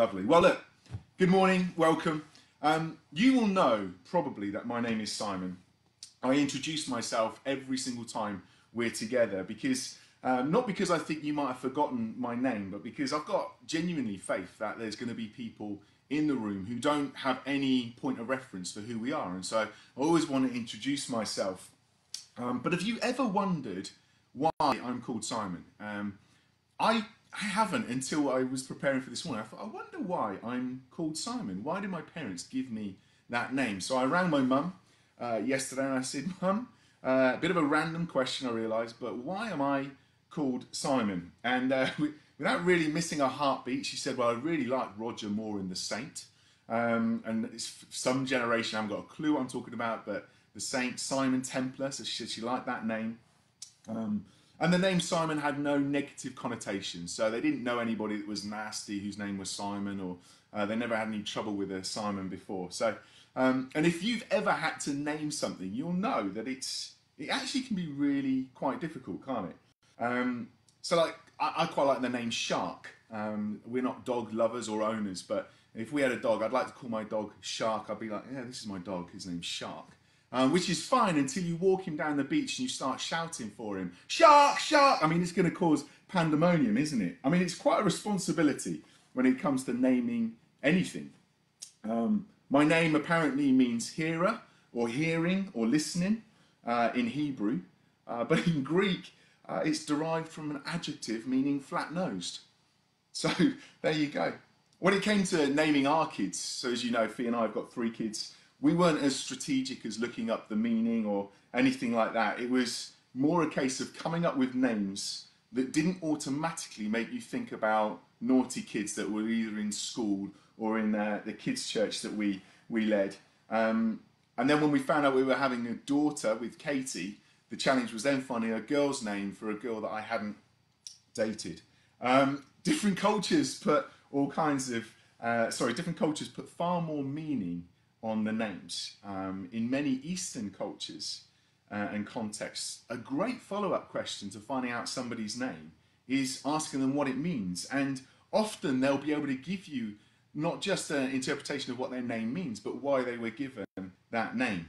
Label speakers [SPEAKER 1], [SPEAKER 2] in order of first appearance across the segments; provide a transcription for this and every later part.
[SPEAKER 1] Lovely. Well, look, good morning, welcome. Um, you will know probably that my name is Simon. I introduce myself every single time we're together because um, not because I think you might have forgotten my name, but because I've got genuinely faith that there's going to be people in the room who don't have any point of reference for who we are. And so I always want to introduce myself. Um, but have you ever wondered why I'm called Simon? Um, I, I haven't until I was preparing for this morning. I thought, I wonder why I'm called Simon. Why did my parents give me that name? So I rang my mum uh, yesterday and I said, Mum, uh, a bit of a random question, I realised, but why am I called Simon? And uh, without really missing a heartbeat, she said, Well, I really like Roger Moore in The Saint. Um, and it's some generation, I haven't got a clue what I'm talking about, but The Saint, Simon Templar, so she said she liked that name. Um, and the name Simon had no negative connotations, so they didn't know anybody that was nasty whose name was Simon, or uh, they never had any trouble with a Simon before. So, um, and if you've ever had to name something, you'll know that it's it actually can be really quite difficult, can't it? Um, so, like I, I, quite like the name Shark. Um, we're not dog lovers or owners, but if we had a dog, I'd like to call my dog Shark. I'd be like, yeah, this is my dog. His name's Shark um, which is fine until you walk him down the beach and you start shouting for him, shark, shark. I mean, it's going to cause pandemonium, isn't it? I mean, it's quite a responsibility when it comes to naming anything. Um, my name apparently means hearer or hearing or listening uh, in Hebrew, uh, but in Greek, uh, it's derived from an adjective meaning flat nosed. So there you go. When it came to naming our kids, so as you know, Fee and I have got three kids we weren't as strategic as looking up the meaning or anything like that. It was more a case of coming up with names that didn't automatically make you think about naughty kids that were either in school or in uh, the kids' church that we we led. Um, and then when we found out we were having a daughter with Katie, the challenge was then finding a girl's name for a girl that I hadn't dated. Um, different cultures put all kinds of uh, sorry, different cultures put far more meaning on the names. Um, in many Eastern cultures uh, and contexts, a great follow up question to finding out somebody's name is asking them what it means. And often they'll be able to give you not just an interpretation of what their name means, but why they were given that name.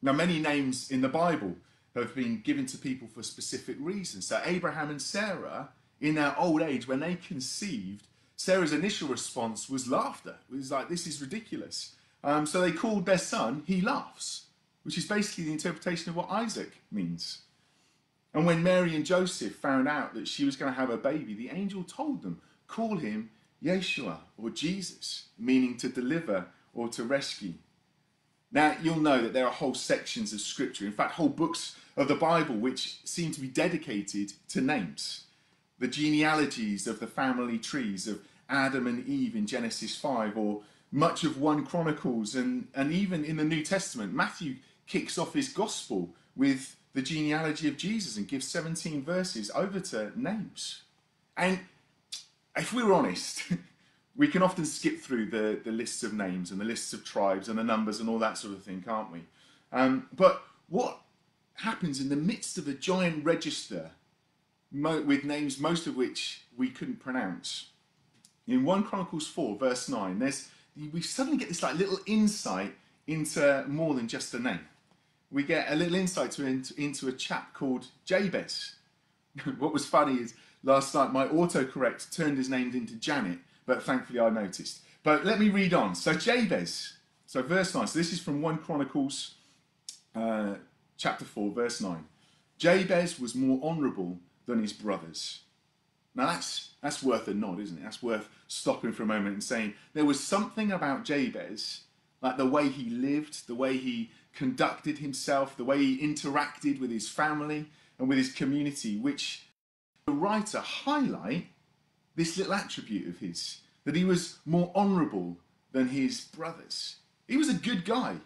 [SPEAKER 1] Now, many names in the Bible have been given to people for specific reasons. So, Abraham and Sarah, in their old age, when they conceived, Sarah's initial response was laughter. It was like, this is ridiculous. Um, so they called their son He Laughs, which is basically the interpretation of what Isaac means. And when Mary and Joseph found out that she was going to have a baby, the angel told them, call him Yeshua or Jesus, meaning to deliver or to rescue. Now, you'll know that there are whole sections of scripture, in fact, whole books of the Bible, which seem to be dedicated to names. The genealogies of the family trees of Adam and Eve in Genesis 5, or much of 1 Chronicles and, and even in the New Testament, Matthew kicks off his gospel with the genealogy of Jesus and gives 17 verses over to names. And if we're honest, we can often skip through the, the lists of names and the lists of tribes and the numbers and all that sort of thing, can't we? Um, but what happens in the midst of a giant register mo- with names, most of which we couldn't pronounce? In 1 Chronicles 4, verse 9, there's we suddenly get this like little insight into more than just a name. We get a little insight to, into, into a chap called Jabez. what was funny is last night my autocorrect turned his name into Janet, but thankfully I noticed. But let me read on. So Jabez, so verse 9. So this is from 1 Chronicles uh, chapter 4, verse 9. Jabez was more honourable than his brothers now that's that's worth a nod, isn't it? That's worth stopping for a moment and saying there was something about Jabez, like the way he lived, the way he conducted himself, the way he interacted with his family and with his community, which the writer highlight this little attribute of his, that he was more honourable than his brothers. He was a good guy.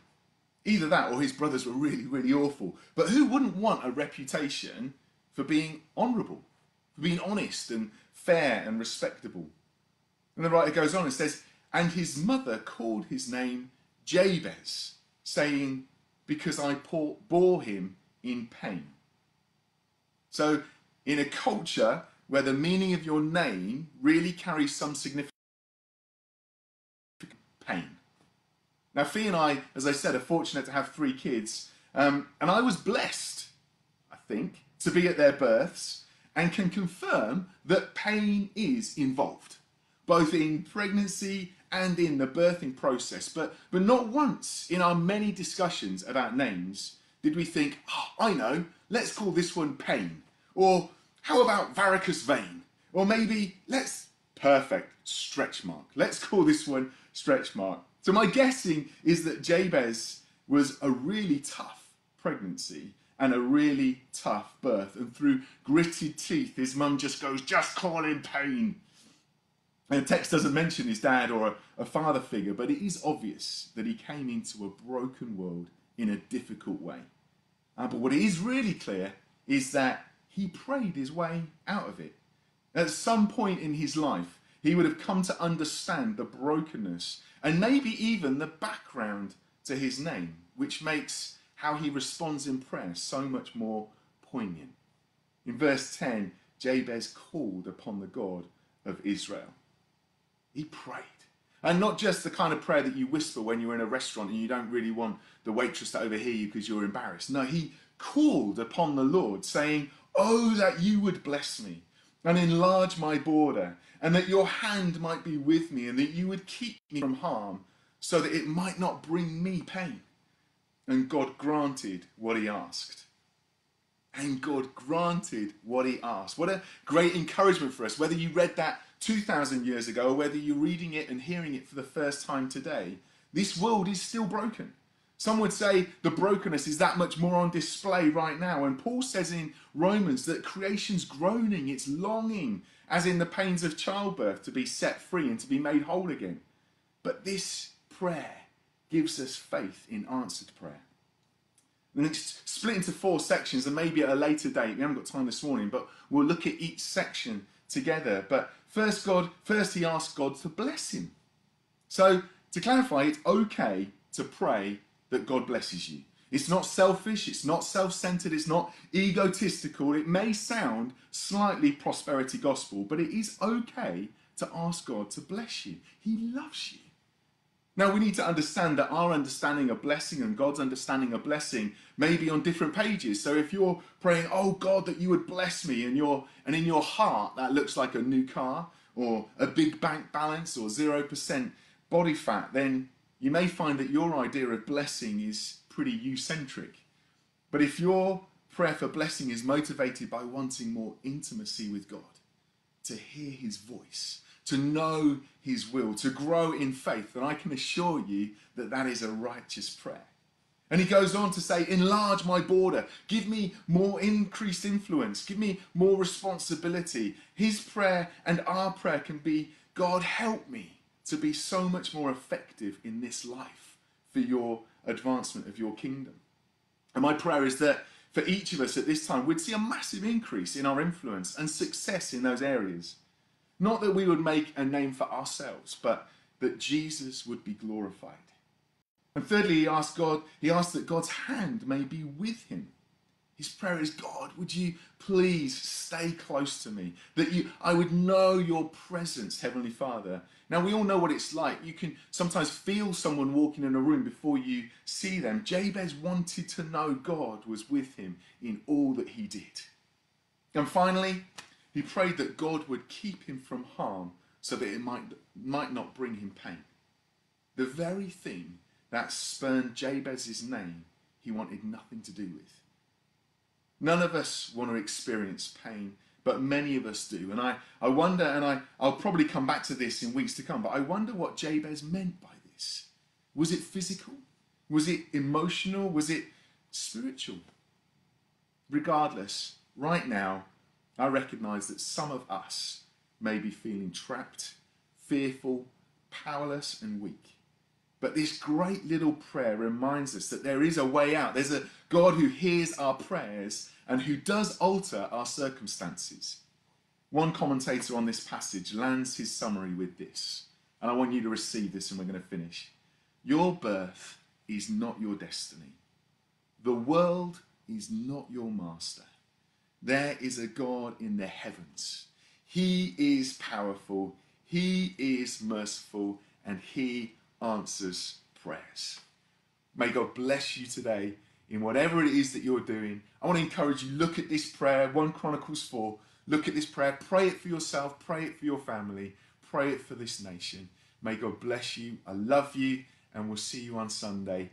[SPEAKER 1] Either that or his brothers were really, really awful. But who wouldn't want a reputation for being honourable? for being honest and fair and respectable. And the writer goes on and says, And his mother called his name Jabez, saying, Because I bore him in pain. So, in a culture where the meaning of your name really carries some significant pain. Now, Fee and I, as I said, are fortunate to have three kids, um, and I was blessed, I think, to be at their births and can confirm that pain is involved, both in pregnancy and in the birthing process. But, but not once in our many discussions about names did we think, oh, I know, let's call this one pain. Or how about varicose vein? Or maybe let's, perfect, stretch mark. Let's call this one stretch mark. So my guessing is that Jabez was a really tough pregnancy and a really tough birth. And through gritted teeth, his mum just goes, just call him pain. And the text doesn't mention his dad or a, a, father figure, but it is obvious that he came into a broken world in a difficult way. Uh, but what is really clear is that he prayed his way out of it. At some point in his life, he would have come to understand the brokenness and maybe even the background to his name, which makes how he responds in prayer so much more poignant. In verse 10, Jabez called upon the God of Israel. He prayed. And not just the kind of prayer that you whisper when you're in a restaurant and you don't really want the waitress to overhear you because you're embarrassed. No, he called upon the Lord, saying, Oh, that you would bless me and enlarge my border, and that your hand might be with me, and that you would keep me from harm, so that it might not bring me pain. And God granted what he asked. And God granted what he asked. What a great encouragement for us. Whether you read that 2,000 years ago or whether you're reading it and hearing it for the first time today, this world is still broken. Some would say the brokenness is that much more on display right now. And Paul says in Romans that creation's groaning, it's longing, as in the pains of childbirth, to be set free and to be made whole again. But this prayer gives us faith in answered prayer. And it's split into four sections, and maybe at a later date, we haven't got time this morning, but we'll look at each section together. But first, God, first he asked God to bless him. So to clarify, it's okay to pray that God blesses you. It's not selfish, it's not self centered, it's not egotistical. It may sound slightly prosperity gospel, but it is okay to ask God to bless you. He loves you. Now, we need to understand that our understanding of blessing and God's understanding of blessing may be on different pages. So, if you're praying, Oh God, that you would bless me, and, you and in your heart that looks like a new car, or a big bank balance, or 0% body fat, then you may find that your idea of blessing is pretty you centric. But if your prayer for blessing is motivated by wanting more intimacy with God, to hear His voice, to know His will, to grow in faith, then I can assure you that that is a righteous prayer. And he goes on to say, Enlarge my border, give me more increased influence, give me more responsibility. His prayer and our prayer can be, God, help me to be so much more effective in this life for your advancement of your kingdom. And my prayer is that for each of us at this time, we'd see a massive increase in our influence and success in those areas. Not that we would make a name for ourselves, but that Jesus would be glorified. And thirdly, he asked God, he asked that God's hand may be with him his prayer is, God, would you please stay close to me? That you I would know your presence, Heavenly Father. Now we all know what it's like. You can sometimes feel someone walking in a room before you see them. Jabez wanted to know God was with him in all that he did. And finally, he prayed that God would keep him from harm so that it might, might not bring him pain. The very thing that spurned Jabez's name, he wanted nothing to do with. None of us want to experience pain, but many of us do. And I, I wonder, and I, I'll probably come back to this in weeks to come, but I wonder what Jabez meant by this. Was it physical? Was it emotional? Was it spiritual? Regardless, right now, I recognize that some of us may be feeling trapped, fearful, powerless, and weak. But this great little prayer reminds us that there is a way out. There's a God who hears our prayers and who does alter our circumstances. One commentator on this passage lands his summary with this, and I want you to receive this and we're going to finish. Your birth is not your destiny. The world is not your master. There is a God in the heavens. He is powerful, He is merciful, and He answers prayers. May God bless you today in whatever it is that you're doing. I want to encourage you look at this prayer, 1 Chronicles 4. Look at this prayer, pray it for yourself, pray it for your family, pray it for this nation. May God bless you. I love you, and we'll see you on Sunday.